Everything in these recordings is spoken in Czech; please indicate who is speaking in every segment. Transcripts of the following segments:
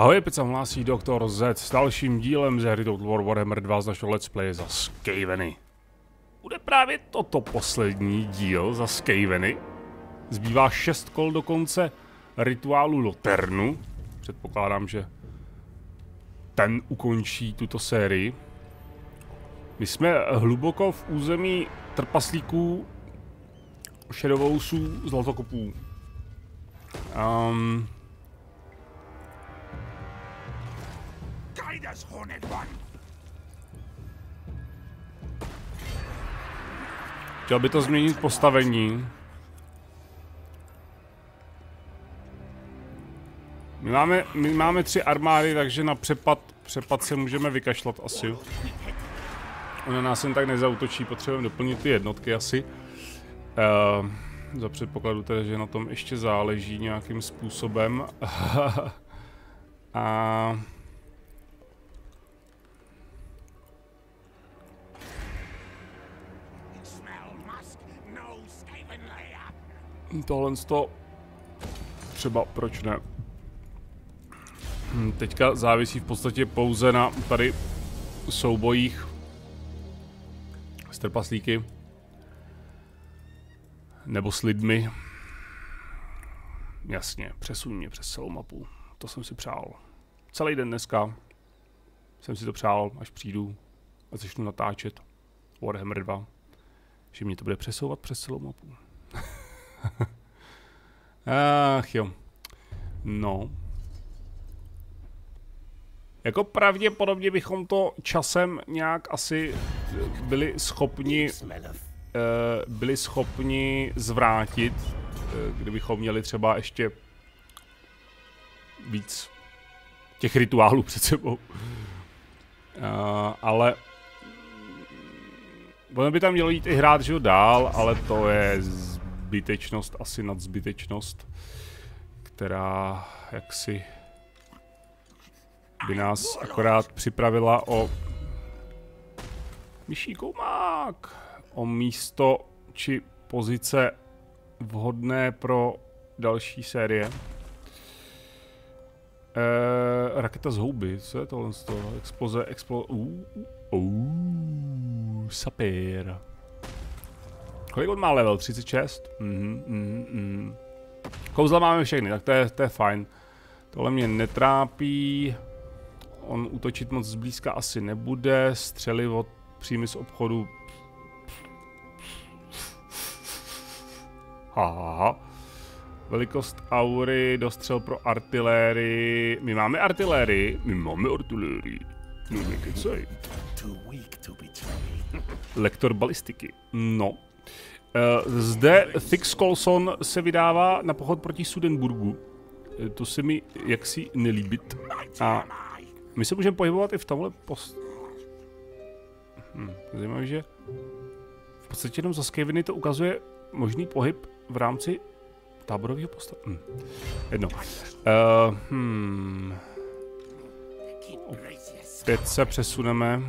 Speaker 1: Ahoj, Pizza hlásí Doktor Z s dalším dílem ze hry Total War Warhammer 2 z našeho Let's Play za Skaveny. Bude právě toto poslední díl za Skaveny. Zbývá šest kol do konce rituálu Loternu. Předpokládám, že ten ukončí tuto sérii. My jsme hluboko v území trpaslíků, šedovousů, zlatokopů. Um,
Speaker 2: Us, Horned One!
Speaker 1: chtěl by to změnit postavení. My máme, my máme tři armády, takže na přepad, přepad se můžeme vykašlat asi. Ona nás jen tak nezautočí, potřebujeme doplnit ty jednotky asi. Uh, za předpokladu teda, že na tom ještě záleží nějakým způsobem. A... Tohle to třeba proč ne. Hm, Teďka závisí v podstatě pouze na tady soubojích s trpaslíky. Nebo s lidmi. Jasně, přesuň mě přes celou mapu. To jsem si přál. Celý den dneska jsem si to přál, až přijdu a začnu natáčet Warhammer 2. Že mě to bude přesouvat přes celou mapu. Ach jo. No. Jako pravděpodobně bychom to časem nějak asi byli schopni eh, byli schopni zvrátit, eh, kdybychom měli třeba ještě víc těch rituálů před sebou. Eh, ale ono by tam mělo jít i hrát, že dál, ale to je zbytečnost, asi nadzbytečnost, která jaksi by nás akorát připravila o myší koumák, o místo či pozice vhodné pro další série. Eh, raketa z houby, co je tohle z toho? Exploze, explo... Uh, uh, sapir. Kolik on má level? 36? Mhm, mhm, mhm. Kouzla máme všechny, tak to je, to je fajn. Tohle mě netrápí. On útočit moc zblízka asi nebude. Střely od příjmy z obchodu. Haha. Velikost aury, dostřel pro artilérii. My máme artilérii? My máme artilérii. No nekecej. Lektor balistiky. No. Uh, zde Thix Colson se vydává na pochod proti Sudenburgu. Eh, To se mi jaksi nelíbit. A my se můžeme pohybovat i v tomhle post... Hm, zajímavé, že v podstatě jenom za Skaveny to ukazuje možný pohyb v rámci táborového postavu. Hm. Jedno. Uh, hmm. Teď se přesuneme.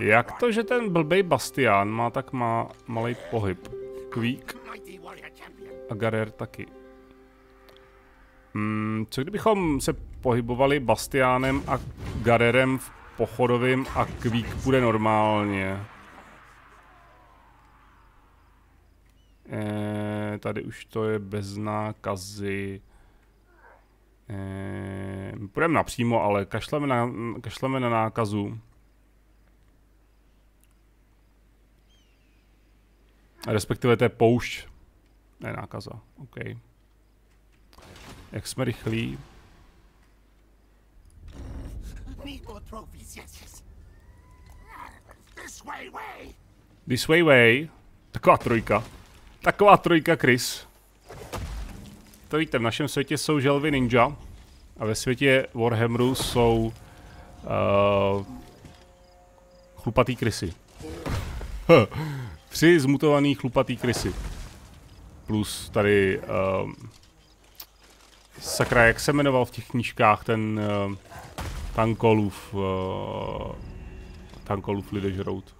Speaker 1: Jak to, že ten blbej Bastian má tak má malý pohyb? Kvík a Garer taky. Hmm, co kdybychom se pohybovali Bastiánem a Garerem v pochodovým a Kvík půjde normálně? Eh, tady už to je bez nákazy. Eh, půjdeme napřímo, ale kašleme na, kašleme na nákazu. Respektive to je poušť. Ne nákaza, OK. Jak jsme rychlí?
Speaker 2: This way way.
Speaker 1: Taková trojka. Taková trojka Chris. To víte, v našem světě jsou želvy ninja. A ve světě Warhammeru jsou uh, chlupatý krysy. Tři zmutovaný chlupatý krysy. Plus tady um, sakra, jak se jmenoval v těch knížkách ten uh, Tankolův uh, Tankolův lidežrout.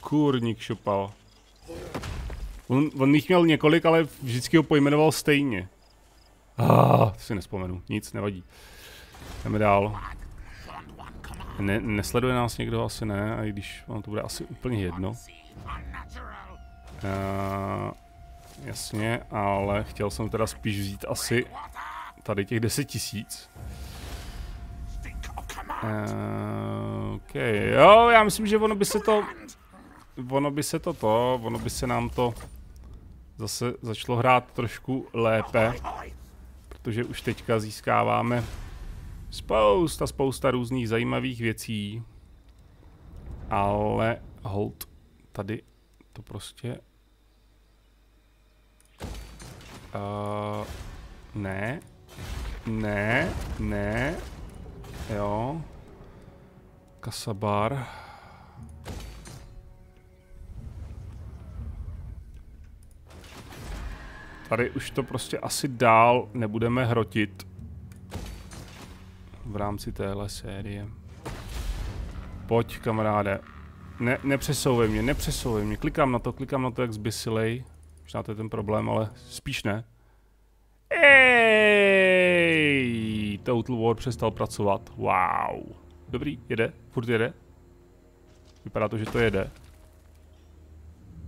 Speaker 1: Kurník šopal. On, on jich měl několik, ale vždycky ho pojmenoval stejně. Ah, to si nespomenu. Nic, nevadí. Jdeme dál. Ne, nesleduje nás někdo? Asi ne, a i když on to bude asi úplně jedno. Uh, jasně, ale chtěl jsem teda spíš vzít asi tady těch 10 tisíc. Uh, OK, jo, já myslím, že ono by se to, ono by se to to, ono by se nám to zase začalo hrát trošku lépe, protože už teďka získáváme spousta, spousta různých zajímavých věcí, ale hold, tady to prostě uh, ne, ne, ne, jo, Kasabar. Tady už to prostě asi dál nebudeme hrotit v rámci téhle série. Pojď, kamaráde. Ne, nepřesouvej mě, nepřesouvej mě. Klikám na to, klikám na to jak zbysilej. Možná to je ten problém, ale spíš ne. Ej, Total War přestal pracovat. Wow. Dobrý, jede, furt jede. Vypadá to, že to jede.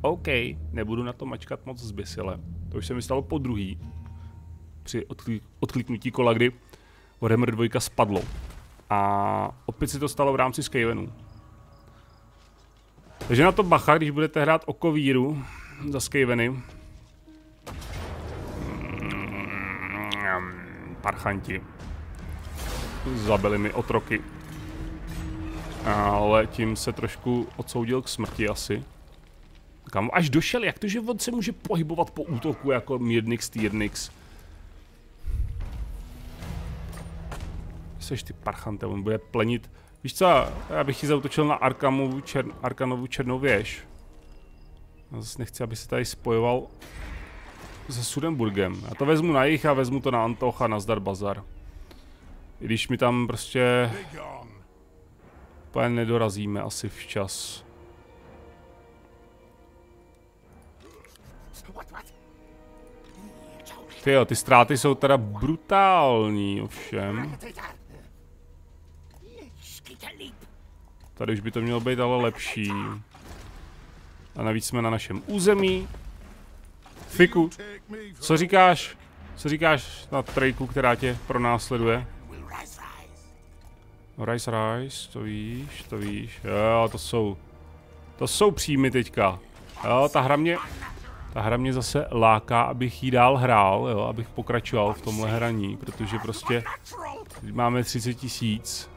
Speaker 1: OK, nebudu na to mačkat moc zbysile. To už se mi stalo po druhý. Při odklik odkliknutí kola, kdy Warhammer 2 spadlo. A opět se to stalo v rámci Skavenu. Takže na to bacha, když budete hrát o kovíru za Skaveny. Parchanti. Zabili mi otroky. Ale tím se trošku odsoudil k smrti asi. Kam až došel, jak to, že on se může pohybovat po útoku jako Myrnix Tyrnix. Seš ty parchante, on bude plenit. Víš co, já bych ti zautočil na Arkamovu čer, Arkanovu černou věž. Já zase nechci, aby se tady spojoval se Sudenburgem. Já to vezmu na jich a vezmu to na Antoch a na Zdar Bazar. I když mi tam prostě úplně nedorazíme asi včas. Ty jo, ty ztráty jsou teda brutální, ovšem. Tady už by to mělo být ale lepší. A navíc jsme na našem území. Fiku, co říkáš? Co říkáš na trejku, která tě pronásleduje? Rise, rise, to víš, to víš. Jo, to jsou... To jsou příjmy teďka. Jo, ta hra mě... Ta hra mě zase láká, abych jí dál hrál, jo, abych pokračoval v tomhle hraní, protože prostě máme 30 tisíc.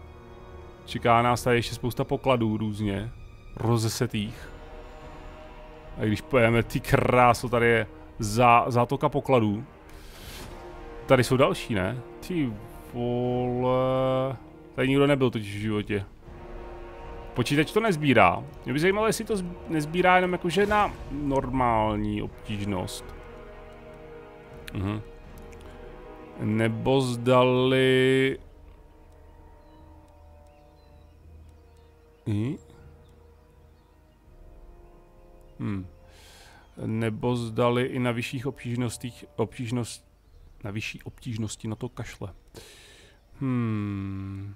Speaker 1: Čeká nás tady ještě spousta pokladů různě, rozesetých. A když pojeme, ty kráso, tady je za, zátoka pokladů. Tady jsou další, ne? Ty vole... Tady nikdo nebyl totiž v životě. Počítač to nezbírá. Mě by zajímalo, jestli to nezbírá jenom jakože na normální obtížnost. Mhm. Nebo zdali... Hm? Hmm. Nebo zdali i na vyšších obtížnostích, obtížnost, na vyšší obtížnosti na to kašle. Hmm.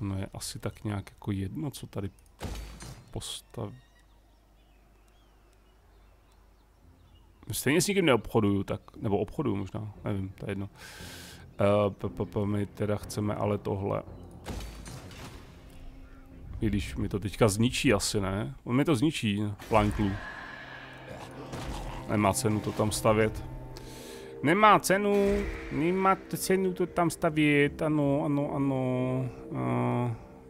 Speaker 1: No je asi tak nějak jako jedno, co tady postav... Stejně s nikým neobchoduju, tak, nebo obchoduju možná, nevím, to je jedno. Uh, my teda chceme ale tohle. I když mi to teďka zničí asi, ne? On mi to zničí, planklu. Nemá cenu to tam stavět. Nemá cenu, nemá cenu to tam stavět, ano, ano, ano. Uh,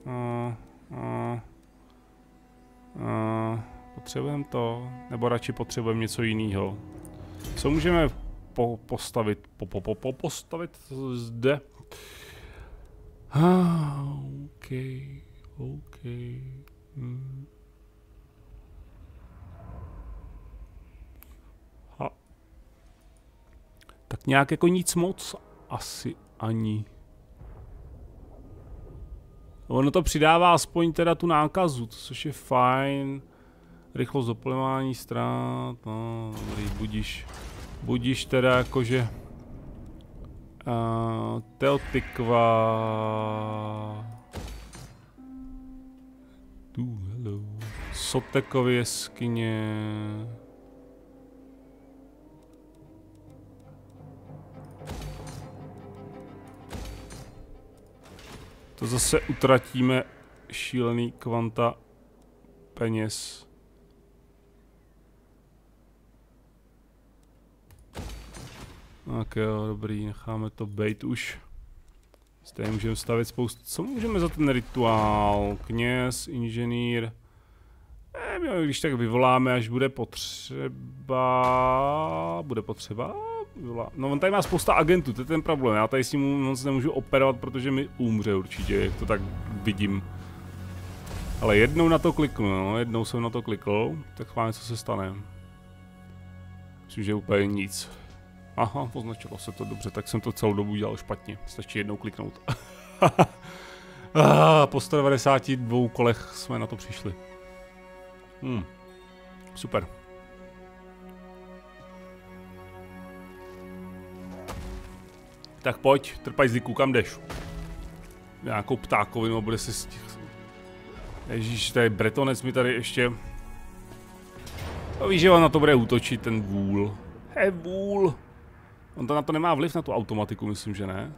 Speaker 1: uh, uh, uh, potřebujeme to, nebo radši potřebujeme něco jiného. Co můžeme po, postavit, po, po, po, po, postavit zde? Ah, OK, OK. Hmm. Tak nějak jako nic moc asi ani. Ono to přidává aspoň teda tu nákazu, což je fajn. Rychlost doplňování ztrát, no, dobrý, budíš. Budíš teda jakože... Uh, Teotikva... Tu, hello. Sotekovy jeskyně... To zase utratíme šílený kvanta peněz. Tak jo, dobrý, necháme to bejt už. Stejně můžeme stavit spoustu. Co můžeme za ten rituál? Kněz, inženýr. Ne, když tak vyvoláme, až bude potřeba... Bude potřeba? No on tady má spousta agentů, to je ten problém. Já tady s ním moc nemůžu operovat, protože mi umře určitě, jak to tak vidím. Ale jednou na to kliknu, no, jednou jsem na to klikl, tak chválně co se stane. Myslím, že úplně nic. Aha, označilo se to dobře, tak jsem to celou dobu dělal špatně. Stačí jednou kliknout. ah, po 192 kolech jsme na to přišli. Hmm. Super. Tak pojď, trpajzlíku, kam jdeš? Nějakou ptákovinu bude se stih... Ježíš, tady bretonec mi tady ještě... No víš, že on na to bude útočit, ten vůl. He, vůl. On to na to nemá vliv na tu automatiku, myslím, že ne.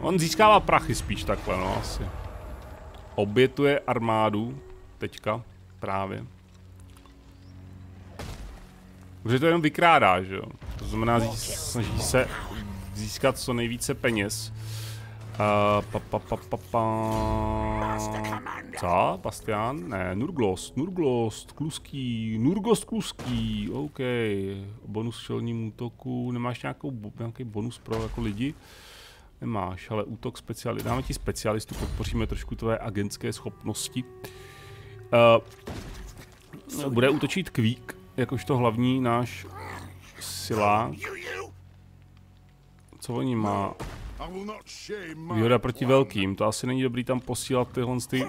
Speaker 1: On získává prachy spíš takhle, no asi. Obětuje armádu, teďka, právě. Protože to jenom vykrádá, že jo. To znamená, snaží se získat co nejvíce peněz. Uh, pa, pa, pa, pa, pa. Co? Bastian? Ne, Nurglost, Nurglost, Kluský, Nurglost Kluský, OK. Bonus šelním útoku, nemáš nějakou, nějaký bonus pro jako lidi? Nemáš, ale útok specialist. Dáme ti specialistu, podpoříme trošku tvé agentské schopnosti. Uh, bude útočit Kvík, jakožto hlavní náš silák. Co oni má? Výhoda proti velkým, to asi není dobrý tam posílat tyhle ty...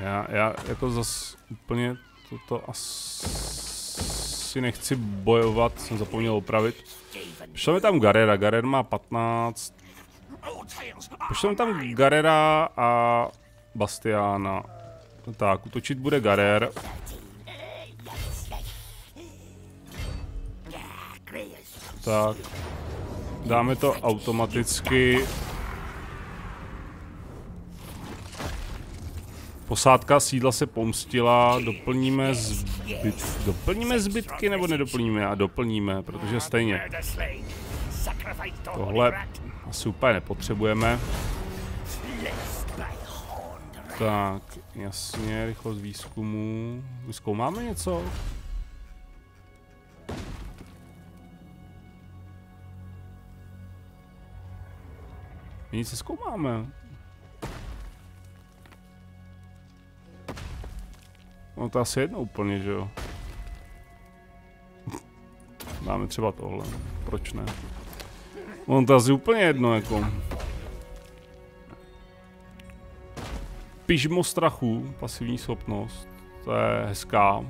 Speaker 1: Já, já jako zas úplně toto asi nechci bojovat, jsem zapomněl opravit. Pošleme tam Garera, Garer má 15. Pošleme tam Garera a Bastiana. Tak, utočit bude Garer. Tak. Dáme to automaticky. Posádka sídla se pomstila, doplníme zbyt, doplníme zbytky nebo nedoplníme? A doplníme, protože stejně. Tohle asi úplně nepotřebujeme. Tak, jasně, rychlost výzkumu. Vyzkoumáme něco? My nic zkoumáme. No to asi jedno úplně, že jo. Dáme třeba tohle. Proč ne? No to asi úplně jedno, jako. Pižmo strachu, pasivní schopnost. To je hezká.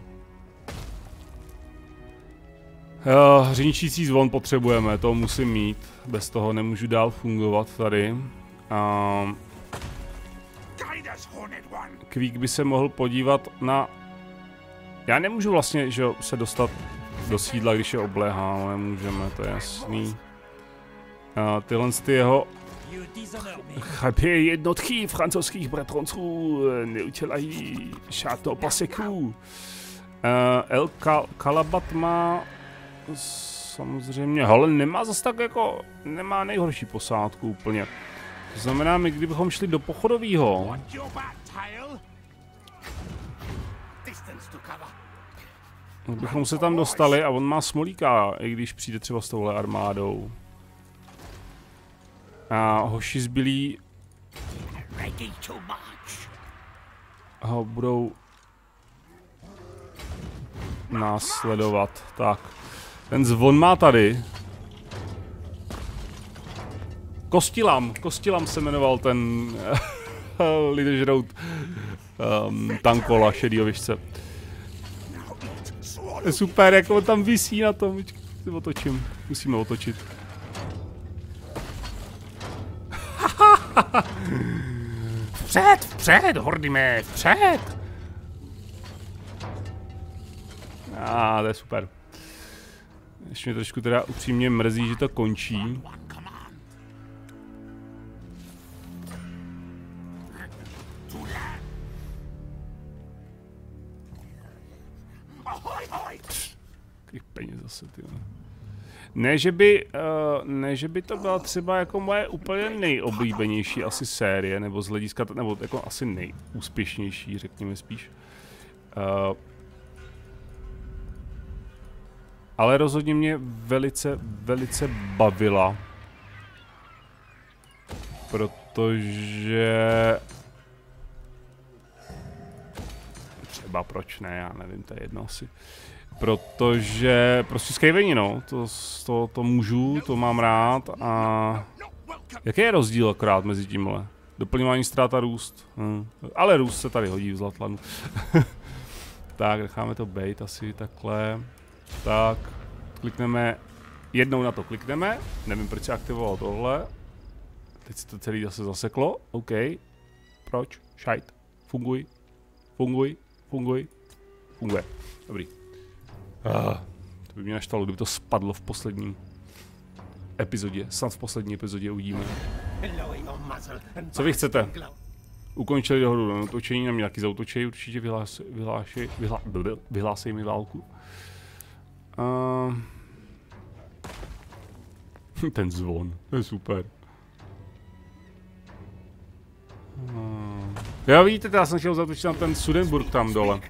Speaker 1: Uh, hřiničící zvon potřebujeme, to musím mít. Bez toho nemůžu dál fungovat tady. Uh, Kvík by se mohl podívat na... Já nemůžu vlastně že se dostat do sídla, když je obléhá, nemůžeme, to je jasný. Uh, tyhle ty jeho Chabě jednotky francouzských bratronců neudělají šáto paseku. Uh, El Kal Kalabat má samozřejmě, ale nemá zase tak jako, nemá nejhorší posádku úplně. To znamená, my kdybychom šli do pochodového, bychom se tam dostali a on má smolíka, i když přijde třeba s touhle armádou. A hoši zbylí ho budou následovat. Tak. Ten zvon má tady. Kostilam, Kostilam se jmenoval ten lidožrout um, tankola šedýho věžce. Je super, jak on tam visí na tom. Otočím. Musíme otočit. vpřed, vpřed, hordime, vpřed! A ah, to je super. Ještě mě trošku teda upřímně mrzí, že to končí. Jakých peněz zase, ty. Ne, že by, uh, ne, že by to byla třeba jako moje úplně nejoblíbenější asi série, nebo z hlediska, nebo jako asi nejúspěšnější, řekněme spíš. Uh, ale rozhodně mě velice, velice bavila. Protože... Třeba proč ne, já nevím, to je jedno asi. Protože prostě skejvení, no, to, to, to můžu, to mám rád a... Jaký je rozdíl akorát mezi tímhle? Doplňování ztrát a růst. Hm. Ale růst se tady hodí v Zlatlanu. tak, necháme to být asi takhle. Tak, klikneme, jednou na to klikneme, nevím proč se aktivovalo tohle. Teď se to celý zase zaseklo, OK. Proč? Šajt. Funguj. Funguj. Funguj. Funguje. Dobrý. Ah, to by mě naštalo, kdyby to spadlo v poslední epizodě. Snad v poslední epizodě uvidíme. Co vy chcete? Ukončili dohodu na otočení, na mě taky zautočí, určitě vyhlásí, vyhlásí, vyhlá, vyhlásí mi válku. Uh, ten zvon, to je super. Uh, jo, vidíte, já jsem chtěl zatočit na ten Sudenburg tam dole.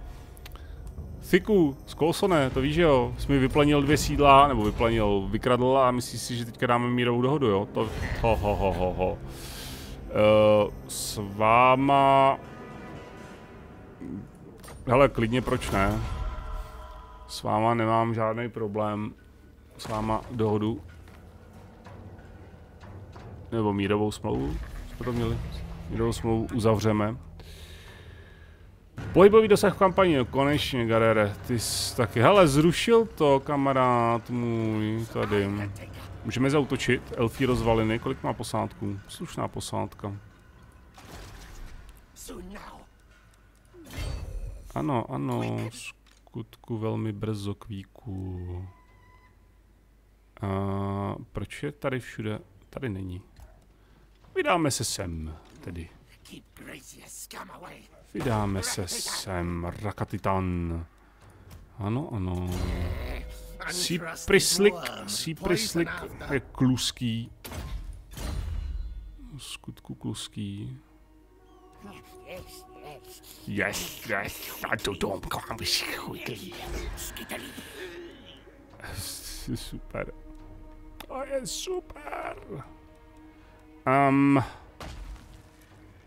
Speaker 1: Fiku, Skolsone, to víš, jo, jsi mi dvě sídla, nebo vyplanil, vykradl a myslíš si, že teďka dáme mírovou dohodu, jo? To, ho, ho, ho, ho, ho. Uh, s váma... Hele, klidně, proč ne? S váma nemám žádný problém s váma dohodu. Nebo mírovou smlouvu. Jsme to měli. Mírovou smlouvu uzavřeme. Pohybový dosah v kampani, no konečně, Garere, ty jsi taky, hele, zrušil to, kamarád můj, tady. Můžeme zautočit, elfí rozvaliny, kolik má posádků? Slušná posádka. Ano, ano, skutku velmi brzo kvíku. A proč je tady všude? Tady není. Vydáme se sem, tedy. Vydáme se sem, Rakatitan. Ano, ano. Síprislik, Síprislik je kluský. Skutku kluský. Yes, yes, I don't come Super. To je super. Um,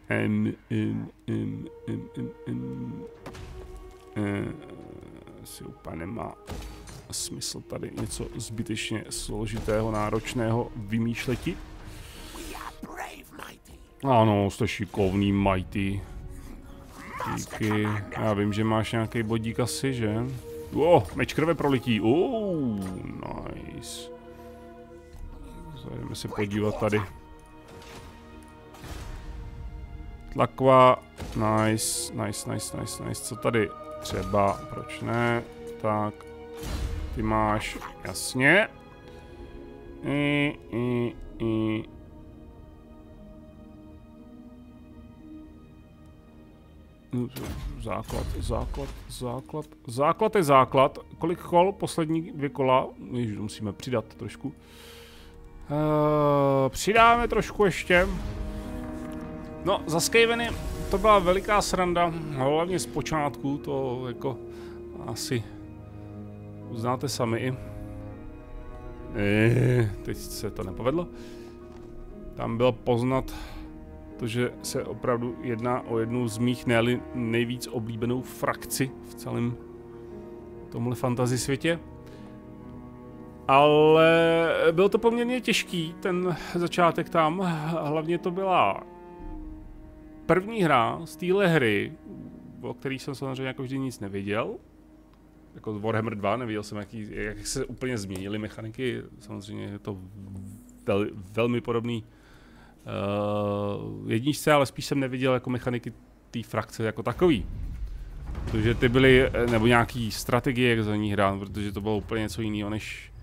Speaker 1: M, M, M, M, M, M. Uh, si úplně nemá smysl tady něco zbytečně složitého, náročného vymýšleti. Ano, jste šikovný, Mighty. Díky. Já vím, že máš nějaký bodík asi, že? Oh, meč krve prolití. Oh, nice. Zajdeme se podívat tady. Tlakva, nice, nice, nice, nice, nice. Co tady třeba, proč ne? Tak, ty máš, jasně. I, i, i. Základ, základ, základ, základ je základ. Kolik kol? Poslední dvě kola. Ježiš, musíme přidat trošku. Uh, přidáme trošku ještě. No, za Skaveny to byla veliká sranda, hlavně z počátku, to jako asi uznáte sami. Eee, teď se to nepovedlo. Tam bylo poznat to, že se opravdu jedná o jednu z mých ne nejvíc oblíbenou frakci v celém tomhle fantasy světě. Ale byl to poměrně těžký, ten začátek tam. Hlavně to byla první hra z téhle hry, o kterých jsem samozřejmě jako vždy nic nevěděl. Jako Warhammer 2, nevěděl jsem, jaký, jak se úplně změnily mechaniky. Samozřejmě je to vel, velmi podobný uh, jedničce, ale spíš jsem neviděl jako mechaniky té frakce jako takový. Protože ty byly, nebo nějaký strategie, jak za ní hrát, protože to bylo úplně něco jiného, než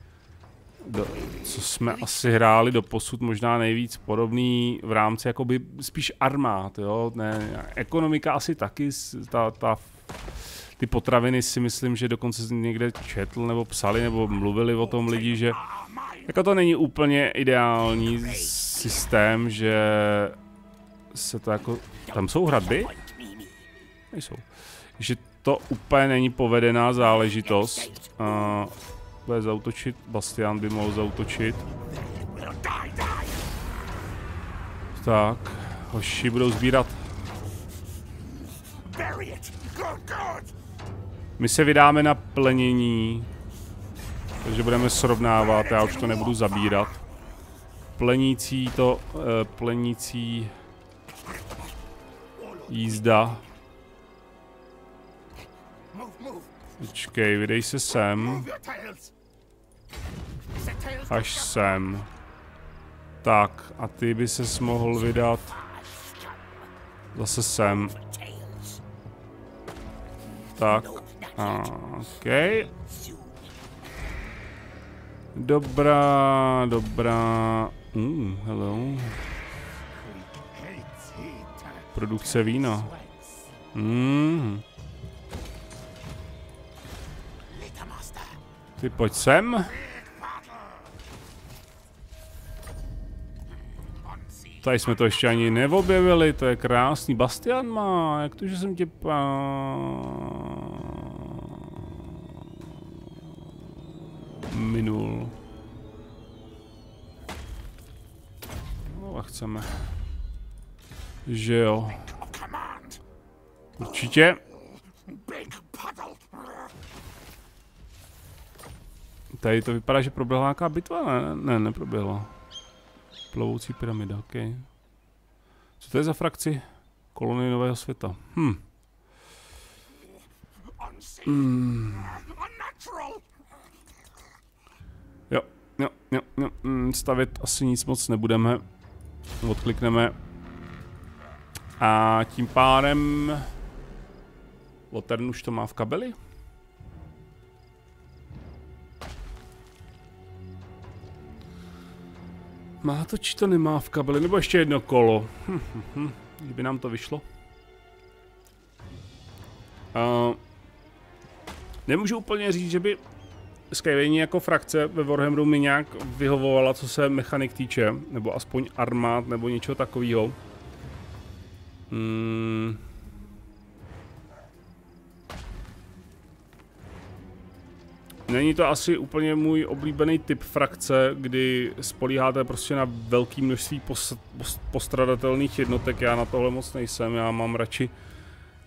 Speaker 1: do, co jsme asi hráli do posud možná nejvíc podobný v rámci jakoby spíš armád, jo, ne, ekonomika asi taky, ta, ta, ty potraviny si myslím, že dokonce někde četl nebo psali nebo mluvili o tom lidi, že jako to není úplně ideální systém, že se to jako, tam jsou hradby? Nejsou. Že to úplně není povedená záležitost. Uh, bude zautočit, Bastian by mohl zautočit. Tak, hoši budou sbírat. My se vydáme na plenění, takže budeme srovnávat, já už to nebudu zabírat. Plenící to, uh, plenící jízda. Počkej, vydej se sem. Až sem. Tak, a ty by ses mohl vydat zase sem. Tak, OK. Dobrá, dobrá. Uh, hello. Produkce vína. Mm. Ty pojď sem. Tady jsme to ještě ani neobjevili, to je krásný. Bastian má, jak to, že jsem tě pá... Minul. Chceme. Že jo. Určitě. Tady to vypadá, že proběhla nějaká bitva? Ne, ne, neproběhla. Plovoucí pyramida, ok. Co to je za frakci? Kolony Nového světa. Hm. Mm. Jo, jo, jo, jo. Mm, stavit asi nic moc nebudeme. Odklikneme. A tím pádem... Lotern už to má v kabeli? Má to, či to nemá v kabeli, nebo ještě jedno kolo. Hm, hm, hm. Kdyby nám to vyšlo. Uh, nemůžu úplně říct, že by Skyway jako frakce ve Warhammeru mi nějak vyhovovala, co se mechanik týče, nebo aspoň armád, nebo něčeho takového. Hmm. Není to asi úplně můj oblíbený typ frakce, kdy spolíháte prostě na velké množství pos, pos, postradatelných jednotek. Já na tohle moc nejsem, já mám radši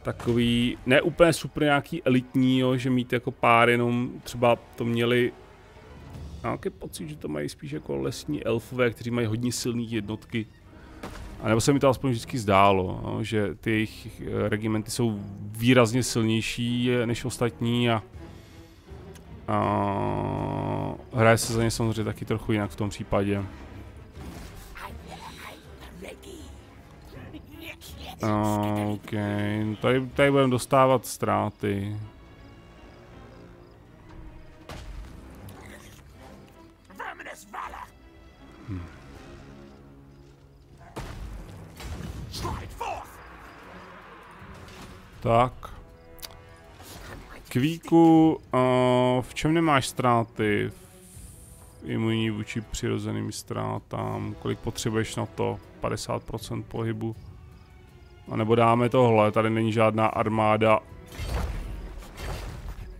Speaker 1: takový, ne úplně super nějaký elitní, jo, že mít jako pár jenom třeba to měli nějaký pocit, že to mají spíš jako lesní elfové, kteří mají hodně silné jednotky. A nebo se mi to aspoň vždycky zdálo, no, že ty jejich eh, regimenty jsou výrazně silnější než ostatní a a hraje se za ně samozřejmě taky trochu jinak v tom případě. OK, tady, tady budeme dostávat ztráty. Tak. Kvíku, uh, v čem nemáš ztráty? Imunní vůči přirozeným ztrátám. Kolik potřebuješ na to? 50% pohybu. A nebo dáme tohle, tady není žádná armáda,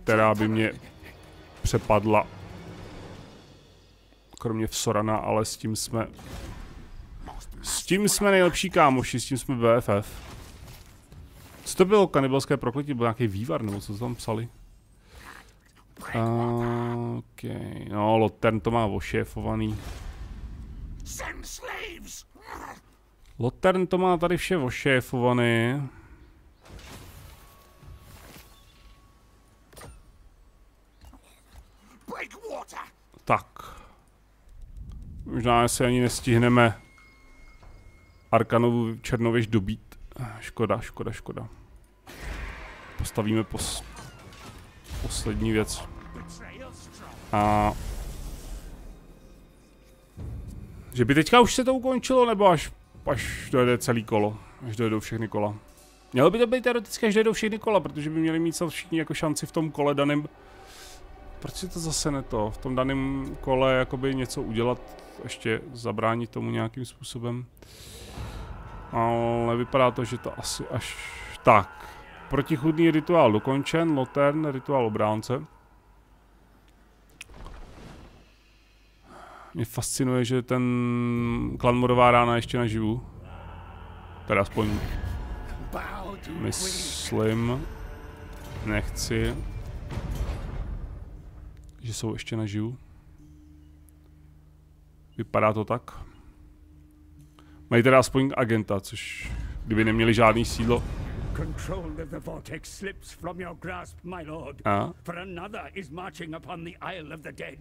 Speaker 1: která by mě přepadla. Kromě Vsorana, ale s tím jsme... S tím jsme nejlepší kámoši, s tím jsme BFF. Co to bylo kanibalské prokletí? Byl nějaký vývar, nebo co tam psali? OK, no Lotern to má ošéfovaný. Lotern to má tady vše ošéfovaný. Tak. Možná se ani nestihneme Arkanovu Černověž dobít. Škoda, škoda, škoda. Postavíme pos... poslední věc. A... Že by teďka už se to ukončilo, nebo až až dojede celý kolo? Až dojedou všechny kola. Mělo by to být teoreticky, až dojedou všechny kola, protože by měli mít všichni jako šanci v tom kole daném... Proč si to zase ne to? V tom daném kole jakoby něco udělat, ještě zabránit tomu nějakým způsobem. Ale vypadá to, že to asi až... Tak. Protichudný rituál dokončen, Lotern, rituál obránce. Mě fascinuje, že ten klan Modová rána ještě naživu. Teda aspoň myslím. Nechci. Že jsou ještě naživu. Vypadá to tak. Mají teda aspoň agenta, což kdyby neměli žádný sídlo.
Speaker 3: Control of the vortex slips from your grasp, my lord.
Speaker 1: A?
Speaker 3: For another is marching upon the Isle of the Dead.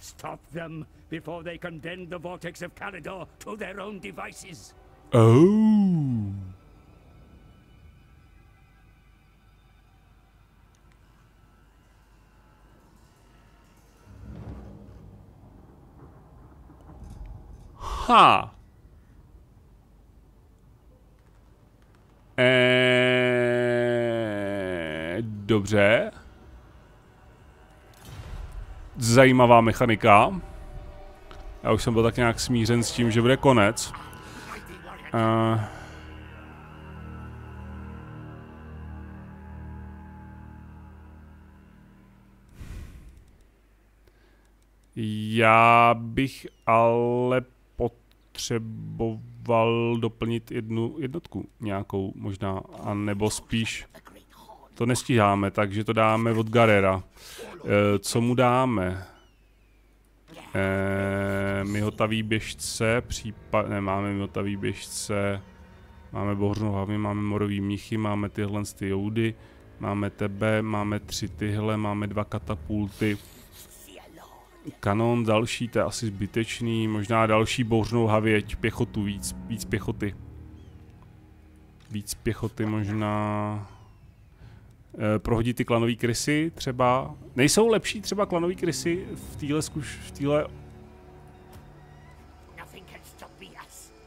Speaker 3: Stop them before they condemn the vortex of Calidor to their own devices.
Speaker 1: Oh. Ha. Eh, dobře. Zajímavá mechanika. Já už jsem byl tak nějak smířen s tím, že bude konec. Uh, já bych ale potřeboval doplnit jednu jednotku nějakou možná, a nebo spíš to nestíháme, takže to dáme od Garera. E, co mu dáme? E, mihotavý běžce, případ, ne, máme mihotavý běžce, máme bohřnou hlavy, máme morový mnichy, máme tyhle ty joudy, máme tebe, máme tři tyhle, máme dva katapulty, kanon další, to je asi zbytečný, možná další bouřnou havěť, pěchotu, víc, víc pěchoty. Víc pěchoty možná... E, prohodit ty klanový krysy třeba. Nejsou lepší třeba klanový krysy v téhle zkuš, v téhle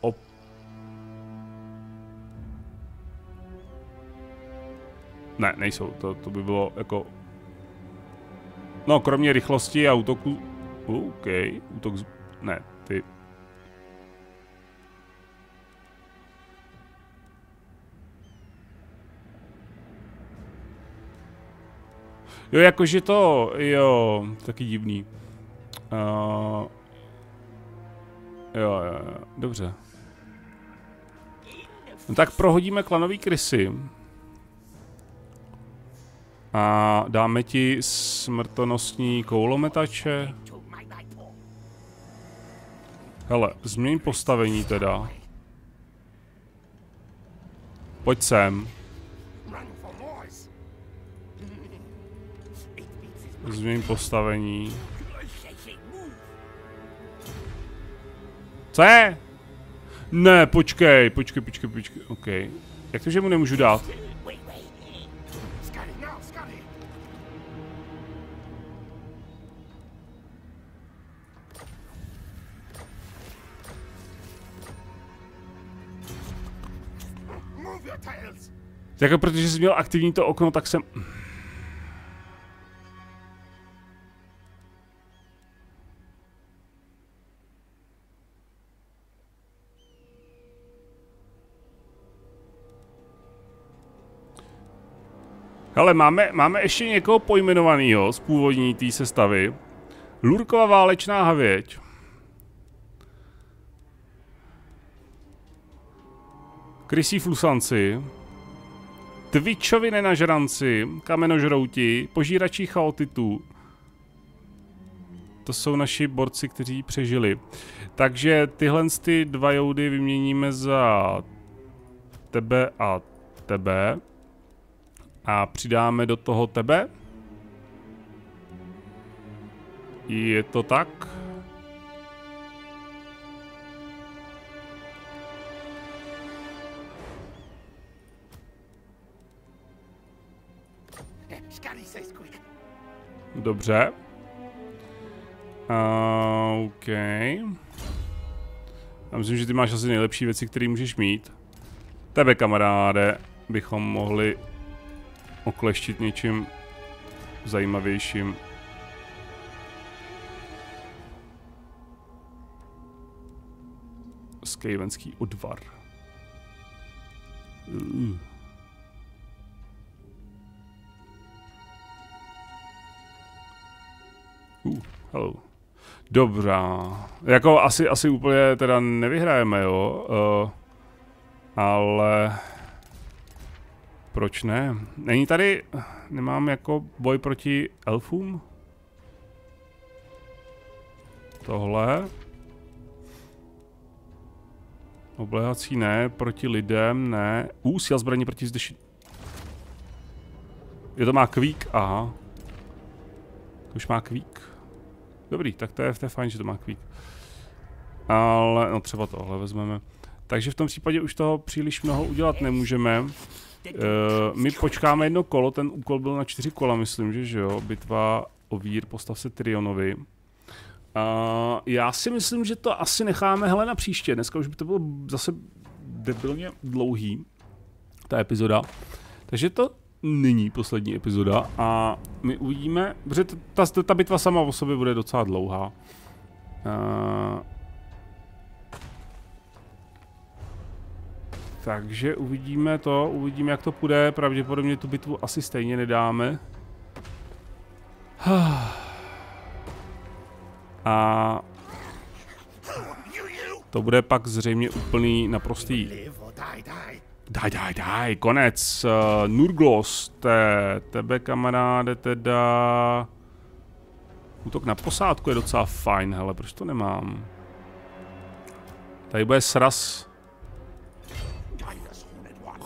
Speaker 1: op... Ne, nejsou, to, to by bylo jako... No, kromě rychlosti a útoku... OK, útok z... Ne, ty... Jo, jakože to, jo, taky divný. Uh, jo, jo, jo, dobře. No tak prohodíme klanový krysy. A dáme ti smrtonostní koulometače. Hele, změň postavení teda. Pojď sem. Změň postavení. Co je? Ne, počkej, počkej, počkej, počkej, OK. Jak to, že mu nemůžu dát? Jako protože jsi měl aktivní to okno, tak jsem... Hele, máme, máme ještě někoho pojmenovaného z původní té sestavy. Lurková válečná havěť. Krysí flusanci. Twitchovi nenažranci, kamenožrouti, požírači chaotitů. To jsou naši borci, kteří přežili. Takže tyhle ty dva joudy vyměníme za tebe a tebe. A přidáme do toho tebe. Je to tak? Dobře. OK. Já myslím, že ty máš asi nejlepší věci, které můžeš mít. Tebe, kamaráde, bychom mohli okleštit něčím zajímavějším. Skavenský odvar. Uh. Uh, hello. Dobrá. Jako asi, asi úplně teda nevyhrajeme, jo. Uh, ale... Proč ne? Není tady... Nemám jako boj proti elfům? Tohle. Oblehací ne, proti lidem ne. Uh, síla zbraní proti zdeši... Je to má kvík, aha. To už má kvík. Dobrý, tak to je, to je fajn, že to má kvík. Ale, no třeba tohle vezmeme. Takže v tom případě už toho příliš mnoho udělat nemůžeme. Uh, my počkáme jedno kolo, ten úkol byl na čtyři kola, myslím, že, že jo. Bitva o vír, postav se Trionovi. Uh, já si myslím, že to asi necháme hele na příště. Dneska už by to bylo zase debilně dlouhý, ta epizoda. Takže to nyní poslední epizoda a my uvidíme, protože ta, ta, ta bitva sama o sobě bude docela dlouhá. Uh, takže uvidíme to, uvidíme jak to půjde, pravděpodobně tu bitvu asi stejně nedáme. A to bude pak zřejmě úplný naprostý. Daj, daj, daj, konec. Uh, Nurglos, te, tebe kamaráde teda... Útok na posádku je docela fajn, hele, proč to nemám? Tady bude sraz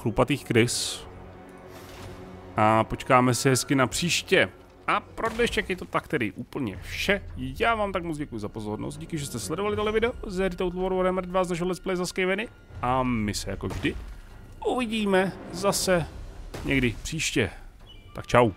Speaker 1: chlupatých krys. A počkáme si hezky na příště. A pro dnešek je to tak tedy úplně vše. Já vám tak moc děkuji za pozornost, díky, že jste sledovali tohle video z Heritage War Warhammer 2 z našeho Let's Play za Skaveny. A my se jako vždy uvidíme zase někdy příště. Tak čau.